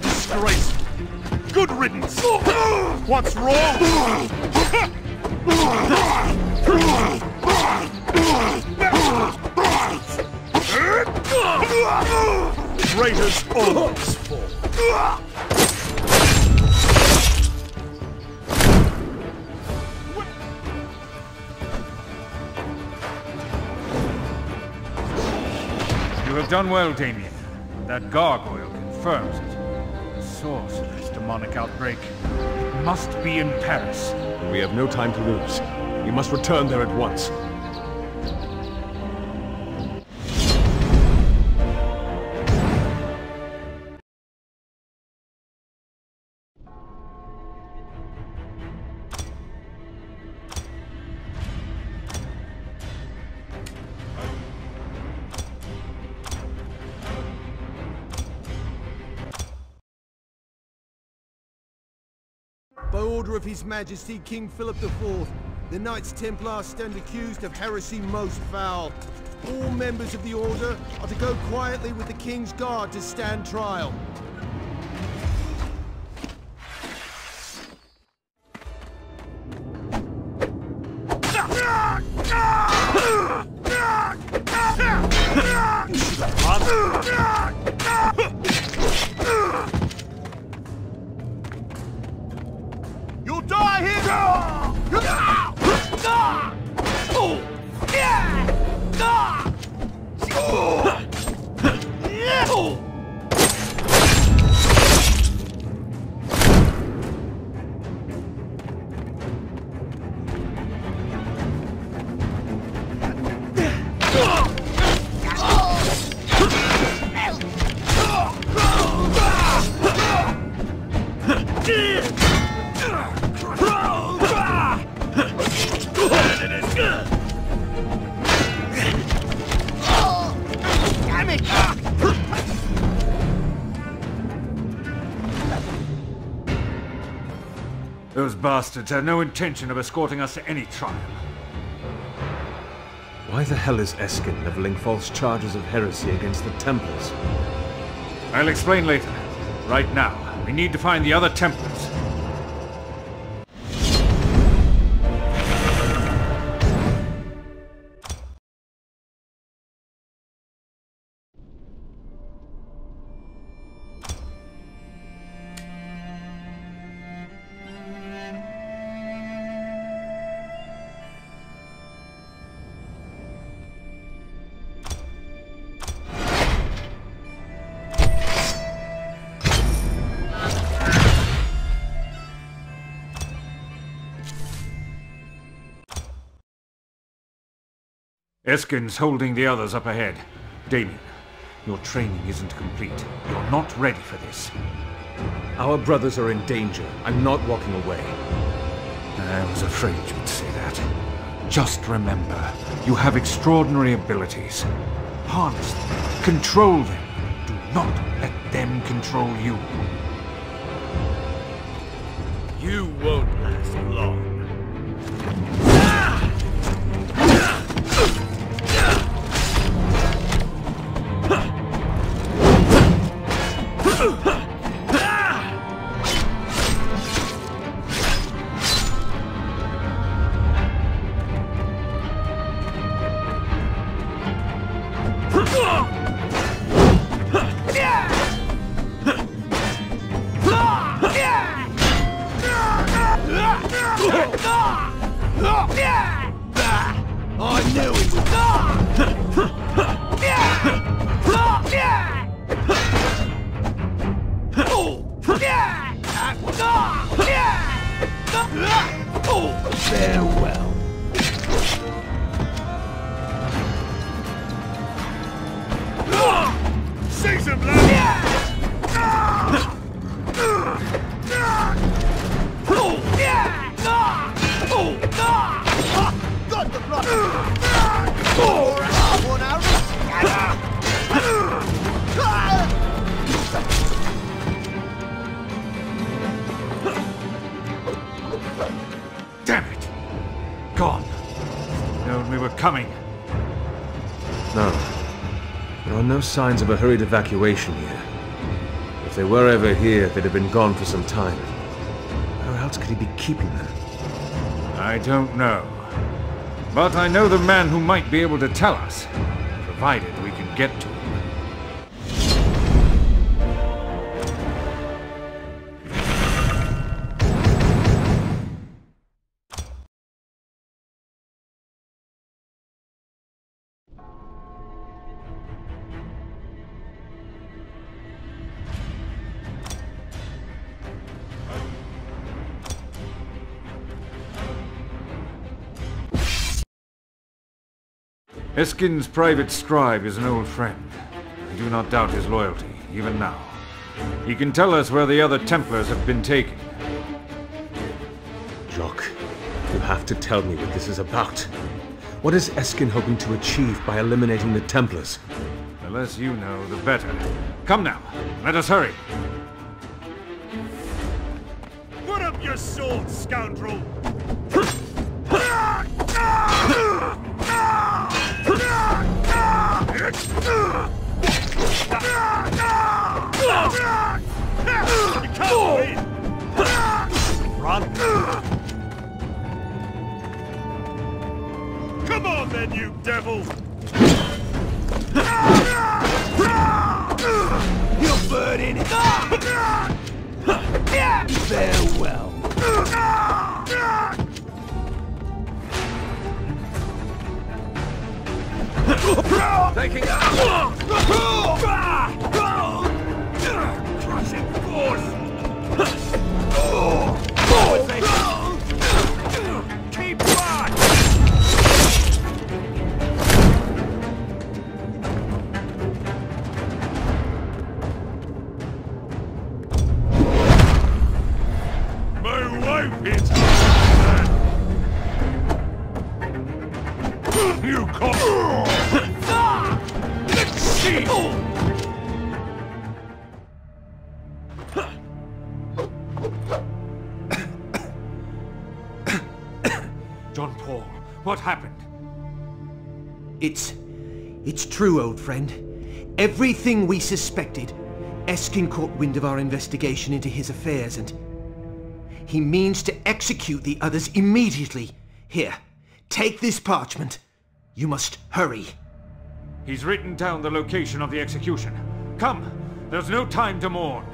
Disgraceful. Good riddance. What's wrong? Traitors always fall. You have done well, Damien. That gargoyle confirms it. The source of this demonic outbreak it must be in Paris. We have no time to lose. We must return there at once. By order of His Majesty King Philip IV, the Knights Templar stand accused of heresy most foul. All members of the Order are to go quietly with the King's Guard to stand trial. Those bastards have no intention of escorting us to any trial. Why the hell is Eskin leveling false charges of heresy against the Templars? I'll explain later. Right now, we need to find the other Templars. Eskin's holding the others up ahead. Damien, your training isn't complete. You're not ready for this. Our brothers are in danger. I'm not walking away. I was afraid you'd say that. Just remember, you have extraordinary abilities. Harness them. Control them. Do not let them control you. You won't last long. Coming. No. There are no signs of a hurried evacuation here. If they were ever here, they'd have been gone for some time. Where else could he be keeping them? I don't know. But I know the man who might be able to tell us, provided we can get to Eskin's private scribe is an old friend. I do not doubt his loyalty, even now. He can tell us where the other Templars have been taken. Jock, you have to tell me what this is about. What is Eskin hoping to achieve by eliminating the Templars? The less you know, the better. Come now, let us hurry. Put up your sword, scoundrel! Run! Come on then, you devil! You'll burn in it! Farewell. Taking out! You call Let's see! John Paul, what happened? It's... it's true, old friend. Everything we suspected. Eskin caught wind of our investigation into his affairs and... He means to execute the others immediately. Here, take this parchment. You must hurry. He's written down the location of the execution. Come, there's no time to mourn.